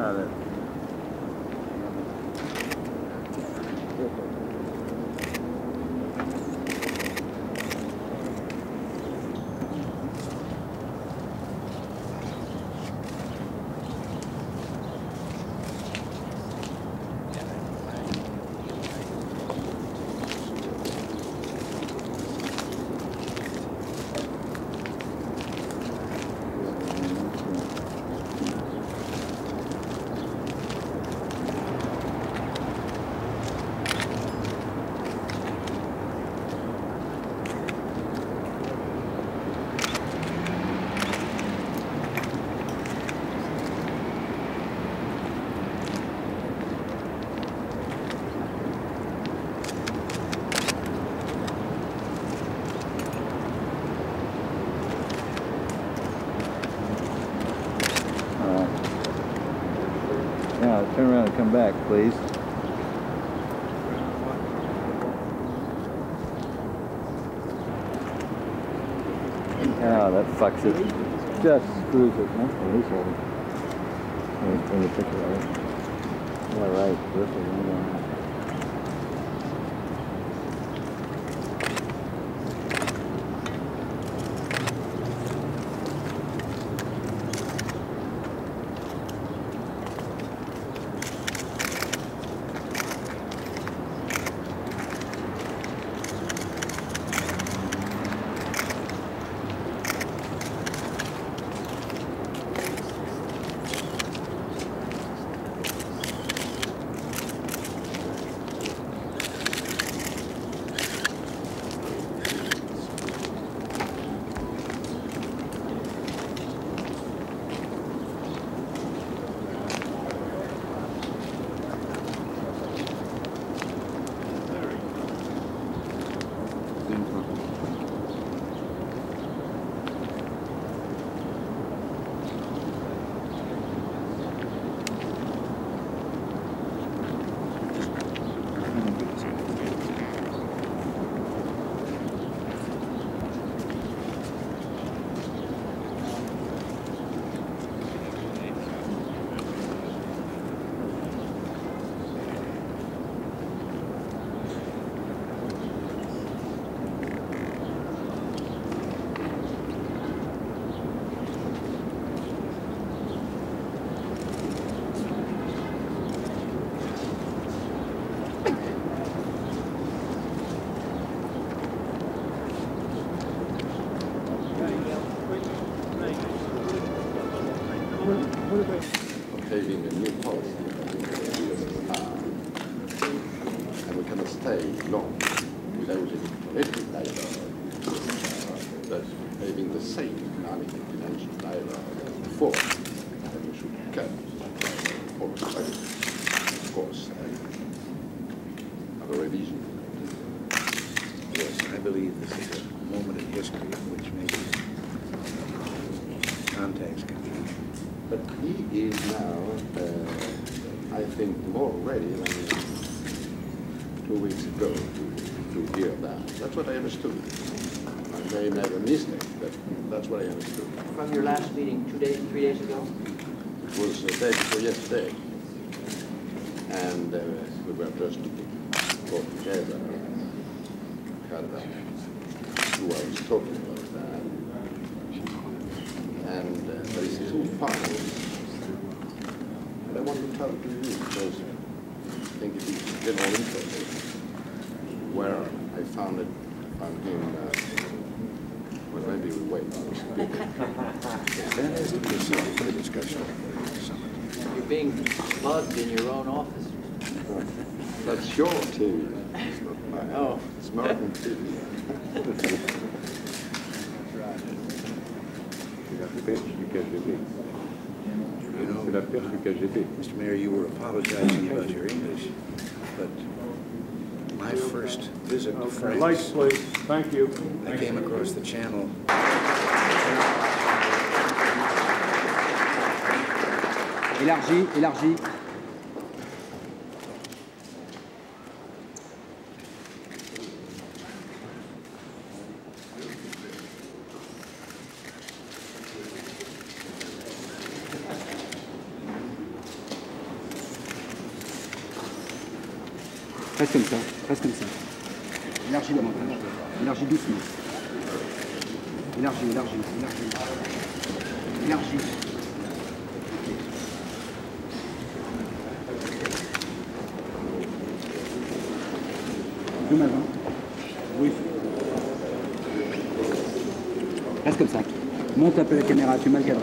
Ah, there. All right. Now, turn around and come back, please. Ah, that fucks it. Just screws it. No, at least hold it. Let me bring a picture of it. All right, perfect. Paving a new policy. And we cannot stay long without any political dialogue. But having the same economic and financial dialogue before, and we should cut of course, and have a revision. Yes, I believe this is a moment in history in which maybe contacts can be But he is now, uh, I think, more ready than two weeks ago to, to hear that. That's what I understood. I may have a mistake, but that's what I understood. From your last meeting, two days, three days ago? It was the day before yesterday. And uh, we were just talking together, had about two hours talking about that. Is two parts. And I want to tell to you because I think it is general interest where I found it, found him, uh, well, maybe we wait. That has to be a for discussion. You're being bugged in your own office. That's your TV. It's. Oh. It's American TV. C'est la perche du KGB. You C'est know, la perche du KGB. Mr. Mayor, you were apologizing about your English, but my first visit to Okay, lights, France, please. Thank you. I came across the channel Élargi, élargi. Reste comme ça, reste comme ça. Élargis davantage. Élargis doucement. Élargis, élargis, élargis. Élargis. Zoom avant. Oui. Reste comme ça. Monte un peu la caméra, tu es mal cadré.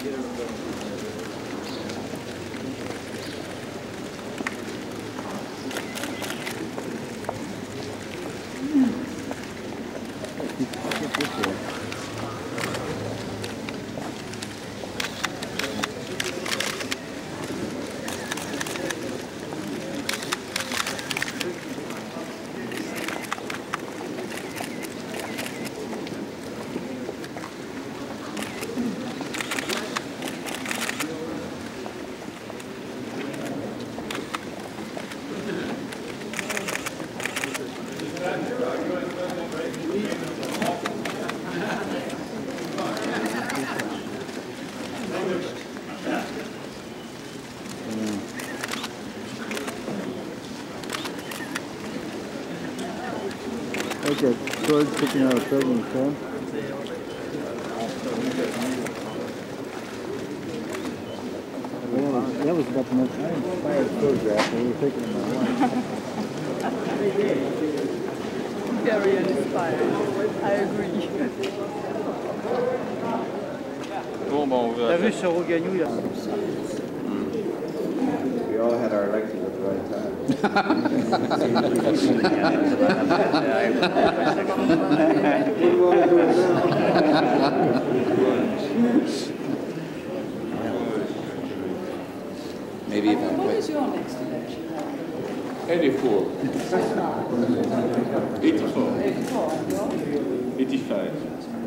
siquiera lo puedo. Excuse me. Okay, sword sticking out of pregnant, huh? Well, that was about the most inspired photograph I ever taken in my life. Very inspired. I agree. Bon, bon, on T'as vu sur Rougagnou, il y a... We all had our elections at the right time. Maybe if I What put... is your next election? 84. 84. 85.